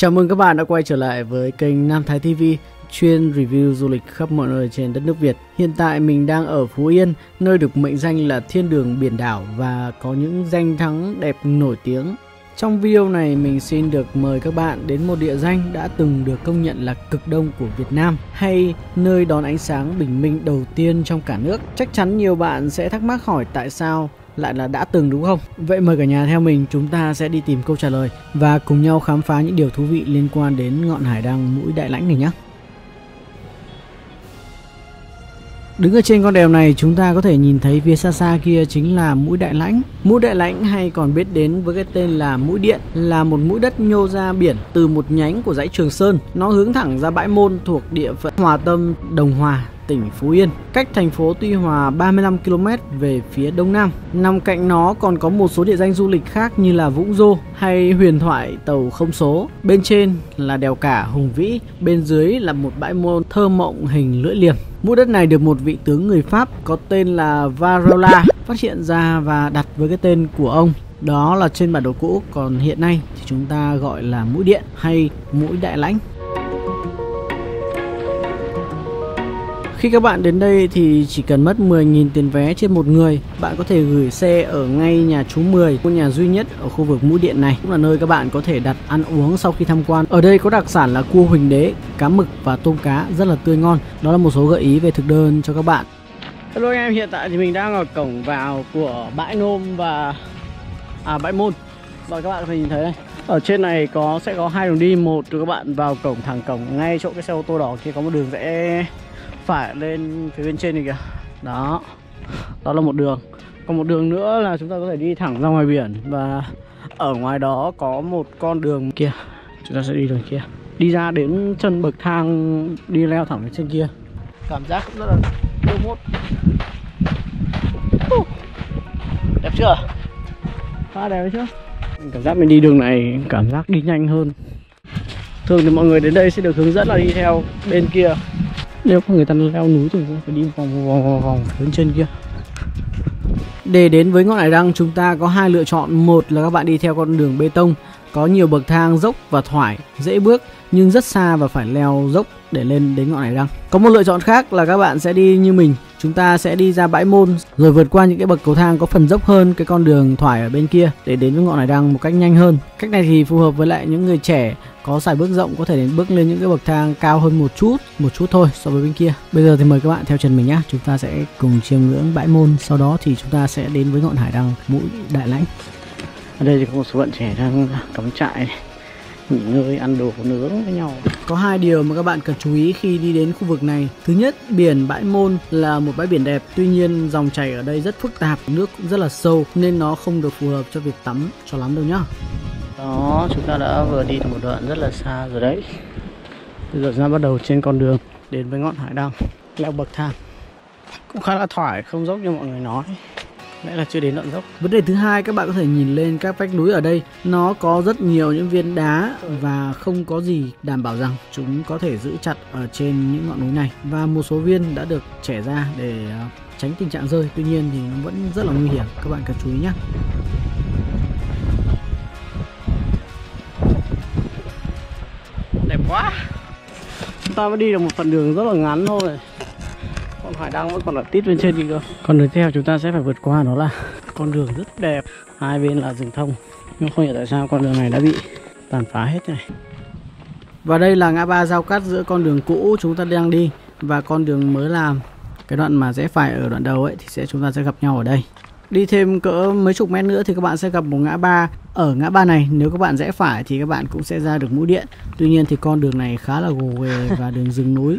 Chào mừng các bạn đã quay trở lại với kênh Nam Thái TV chuyên review du lịch khắp mọi nơi trên đất nước Việt. Hiện tại mình đang ở Phú Yên, nơi được mệnh danh là thiên đường biển đảo và có những danh thắng đẹp nổi tiếng. Trong video này mình xin được mời các bạn đến một địa danh đã từng được công nhận là cực đông của Việt Nam hay nơi đón ánh sáng bình minh đầu tiên trong cả nước. Chắc chắn nhiều bạn sẽ thắc mắc hỏi tại sao lại là đã từng đúng không? Vậy mời cả nhà theo mình chúng ta sẽ đi tìm câu trả lời và cùng nhau khám phá những điều thú vị liên quan đến ngọn hải đăng mũi đại lãnh này nhé. Đứng ở trên con đèo này chúng ta có thể nhìn thấy phía xa xa kia chính là mũi Đại Lãnh. Mũi Đại Lãnh hay còn biết đến với cái tên là mũi Điện là một mũi đất nhô ra biển từ một nhánh của dãy Trường Sơn. Nó hướng thẳng ra bãi môn thuộc địa phận Hòa Tâm, Đồng Hòa, tỉnh Phú Yên, cách thành phố Tuy Hòa 35 km về phía đông nam. Nằm cạnh nó còn có một số địa danh du lịch khác như là Vũng Rô hay huyền thoại tàu không số. Bên trên là đèo cả hùng vĩ, bên dưới là một bãi môn thơ mộng hình lưỡi liềm. Mũi đất này được một vị tướng người Pháp có tên là Varola phát hiện ra và đặt với cái tên của ông. Đó là trên bản đồ cũ, còn hiện nay thì chúng ta gọi là mũi điện hay mũi đại lãnh. Khi các bạn đến đây thì chỉ cần mất 10.000 tiền vé trên một người, bạn có thể gửi xe ở ngay nhà chú 10, ngôi nhà duy nhất ở khu vực mũi điện này, cũng là nơi các bạn có thể đặt ăn uống sau khi tham quan. Ở đây có đặc sản là cua huỳnh đế, cá mực và tôm cá rất là tươi ngon. Đó là một số gợi ý về thực đơn cho các bạn. Hello anh em, hiện tại thì mình đang ở cổng vào của bãi nôm và à bãi môn. Và các bạn có thể nhìn thấy đây. Ở trên này có sẽ có hai đường đi, một cho các bạn vào cổng thẳng cổng ngay chỗ cái xe ô tô đỏ kia có một đường rẽ phải lên phía bên trên này kìa. Đó. Đó là một đường. Còn một đường nữa là chúng ta có thể đi thẳng ra ngoài biển và ở ngoài đó có một con đường kia. Chúng ta sẽ đi đường kia. Đi ra đến chân bậc thang, đi leo thẳng đến trên kia. Cảm giác rất là yêu mốt. Đẹp chưa? Quá đẹp chưa cảm giác mình đi đường này cảm giác đi nhanh hơn. Thường thì mọi người đến đây sẽ được hướng dẫn là đi theo bên kia nếu có người ta leo núi thì phải đi vòng vòng vòng vòng trên kia. Để đến với ngọn hải đăng, chúng ta có hai lựa chọn. Một là các bạn đi theo con đường bê tông, có nhiều bậc thang dốc và thoải, dễ bước, nhưng rất xa và phải leo dốc để lên đến ngọn hải đăng. Có một lựa chọn khác là các bạn sẽ đi như mình chúng ta sẽ đi ra bãi môn, rồi vượt qua những cái bậc cầu thang có phần dốc hơn cái con đường thoải ở bên kia để đến với ngọn hải đăng một cách nhanh hơn. Cách này thì phù hợp với lại những người trẻ có xài bước rộng có thể đến bước lên những cái bậc thang cao hơn một chút một chút thôi so với bên kia. Bây giờ thì mời các bạn theo chân mình nhé chúng ta sẽ cùng chiêm ngưỡng bãi môn, sau đó thì chúng ta sẽ đến với ngọn hải đăng mũi đại lãnh. Ở đây thì có một số bạn trẻ đang cắm trại nghỉ ngơi ăn đồ nướng với nhau. Có hai điều mà các bạn cần chú ý khi đi đến khu vực này. Thứ nhất biển bãi môn là một bãi biển đẹp. Tuy nhiên dòng chảy ở đây rất phức tạp nước cũng rất là sâu nên nó không được phù hợp cho việc tắm cho lắm đâu nhá. Đó chúng ta đã vừa đi được một đoạn rất là xa rồi đấy. Bây giờ chúng ta bắt đầu trên con đường đến với ngọn hải đăng leo bậc thang. Cũng khá là thoải không dốc như mọi người nói lẽ là chưa đến đoạn dốc. Vấn đề thứ hai các bạn có thể nhìn lên các vách núi ở đây. Nó có rất nhiều những viên đá và không có gì đảm bảo rằng chúng có thể giữ chặt ở trên những ngọn núi này. Và một số viên đã được trẻ ra để ờ, tránh tình trạng rơi. Tuy nhiên thì nó vẫn rất là nguy hiểm. Các bạn cần chú ý nhé. Đẹp quá. Chúng ta mới đi được một phần đường rất là ngắn thôi con hải đăng vẫn còn ở tít bên trên kia cơ. Còn đường theo chúng ta sẽ phải vượt qua đó là con đường rất đẹp. Hai bên là rừng thông. Nhưng không hiểu tại sao con đường này đã bị tàn phá hết này. Và đây là ngã ba giao cắt giữa con đường cũ chúng ta đang đi và con đường mới làm. Cái đoạn mà rẽ phải ở đoạn đầu ấy thì sẽ chúng ta sẽ gặp nhau ở đây. Đi thêm cỡ mấy chục mét nữa thì các bạn sẽ gặp một ngã ba. Ở ngã ba này nếu các bạn rẽ phải thì các bạn cũng sẽ ra được mũi điện. Tuy nhiên thì con đường này khá là gồ ghề và đường rừng núi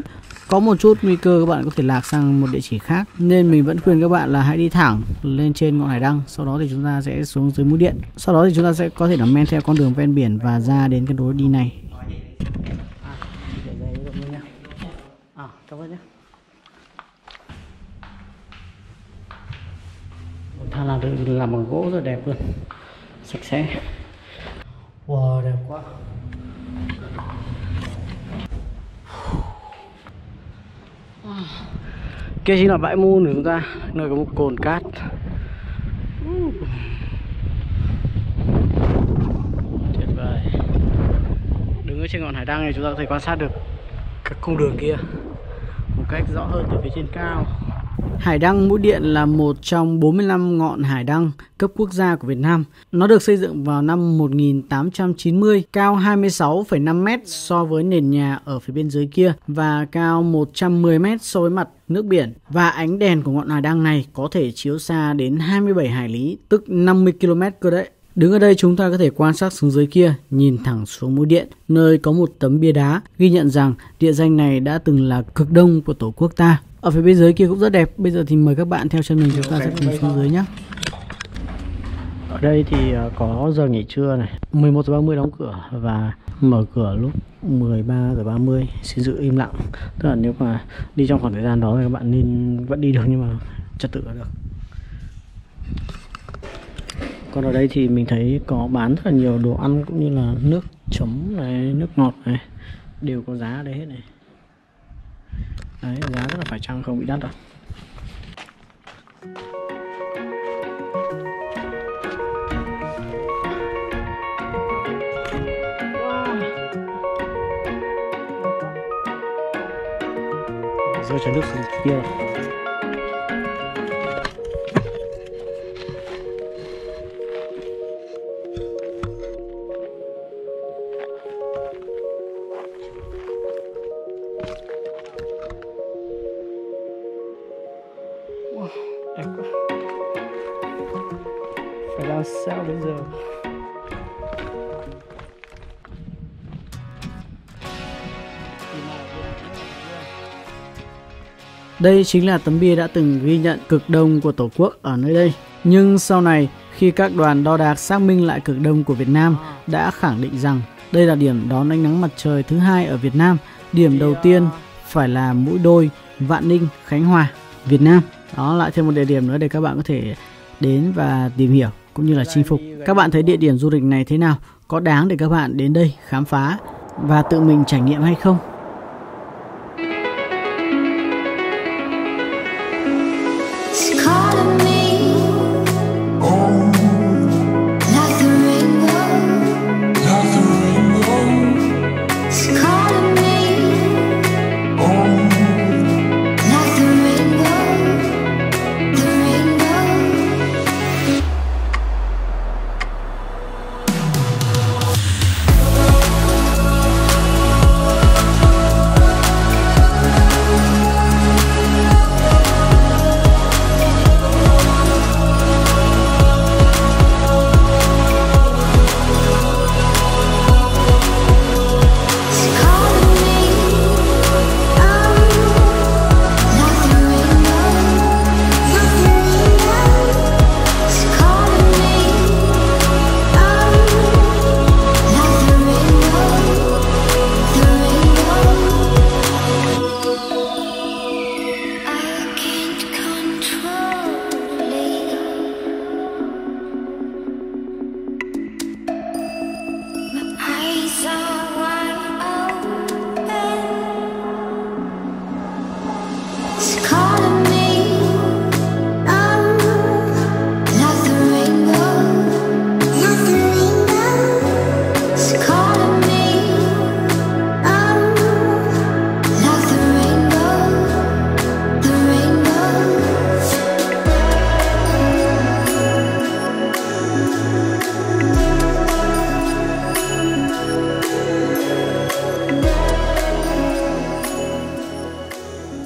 có một chút nguy cơ các bạn có thể lạc sang một địa chỉ khác nên mình vẫn khuyên các bạn là hãy đi thẳng lên trên ngọn hải đăng sau đó thì chúng ta sẽ xuống dưới mũi điện. Sau đó thì chúng ta sẽ có thể là men theo con đường ven biển và ra đến cái lối đi này. À, thang làm được làm bằng gỗ rất đẹp luôn. Sạch sẽ. Wow đẹp quá. Kia chính là bãi moon của chúng ta? Nơi có một cồn cát. Tuyệt vời. Đứng ở trên ngọn hải đăng này chúng ta có thể quan sát được các cung đường kia một cách rõ hơn từ phía trên cao. Hải đăng Mũi Điện là một trong 45 ngọn hải đăng cấp quốc gia của Việt Nam. Nó được xây dựng vào năm 1890, cao 26,5 m so với nền nhà ở phía bên dưới kia và cao 110 m so với mặt nước biển. Và ánh đèn của ngọn hải đăng này có thể chiếu xa đến 27 hải lý, tức 50 km cơ đấy. Đứng ở đây chúng ta có thể quan sát xuống dưới kia, nhìn thẳng xuống mũi điện, nơi có một tấm bia đá ghi nhận rằng địa danh này đã từng là cực đông của tổ quốc ta. Ở phía bên dưới kia cũng rất đẹp. Bây giờ thì mời các bạn theo chân mình chúng ta sẽ cùng xuống dưới nhé. Ở đây thì ờ, có giờ nghỉ trưa này, 11 giờ 30 đóng cửa và mở cửa lúc 13 giờ 30 xin giữ im lặng. Tức là nếu mà đi trong khoảng thời gian đó thì các bạn nên vẫn đi được nhưng mà trật tự là được. Còn ở đây thì mình thấy có bán rất là nhiều đồ ăn cũng như là nước chấm này, nước ngọt này đều có giá ở đây hết này. Đấy, giá rất là phải chăng không? Bị đắt đâu rơi cho nước xuống kia. Phải làm sao bây giờ Đây chính là tấm bia đã từng ghi nhận cực đông của Tổ quốc ở nơi đây. Nhưng sau này, khi các đoàn đo đạc xác minh lại cực đông của Việt Nam đã khẳng định rằng đây là điểm đón ánh nắng mặt trời thứ hai ở Việt Nam. Điểm đầu tiên phải là Mũi Đôi, Vạn Ninh, Khánh Hòa, Việt Nam. Đó, lại thêm một địa điểm nữa để các bạn có thể đến và tìm hiểu, cũng như là chinh phục. Các bạn thấy địa điểm du lịch này thế nào? Có đáng để các bạn đến đây khám phá và tự mình trải nghiệm hay không?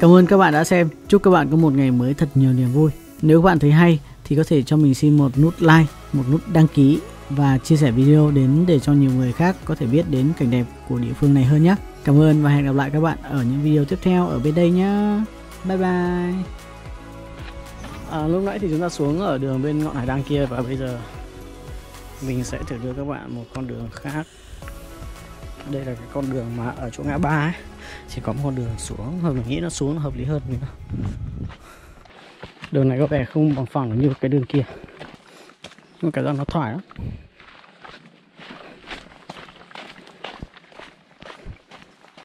Cảm ơn các bạn đã xem. Chúc các bạn có một ngày mới thật nhiều niềm vui. Nếu các bạn thấy hay thì có thể cho mình xin một nút like, một nút đăng ký và chia sẻ video đến để cho nhiều người khác có thể biết đến cảnh đẹp của địa phương này hơn nhé. Cảm ơn và hẹn gặp lại các bạn ở những video tiếp theo ở bên đây nhé. Bye bye. À, lúc nãy thì chúng ta xuống ở đường bên ngọn hải đăng kia và bây giờ mình sẽ thử đưa các bạn một con đường khác. Đây là cái con đường mà ở chỗ ngã ba ấy. Chỉ có một con đường xuống, hợp mình nghĩ nó xuống hợp lý hơn nữa. Đường này có vẻ không bằng phẳng như cái đường kia. Nhưng cái đó nó thoải lắm.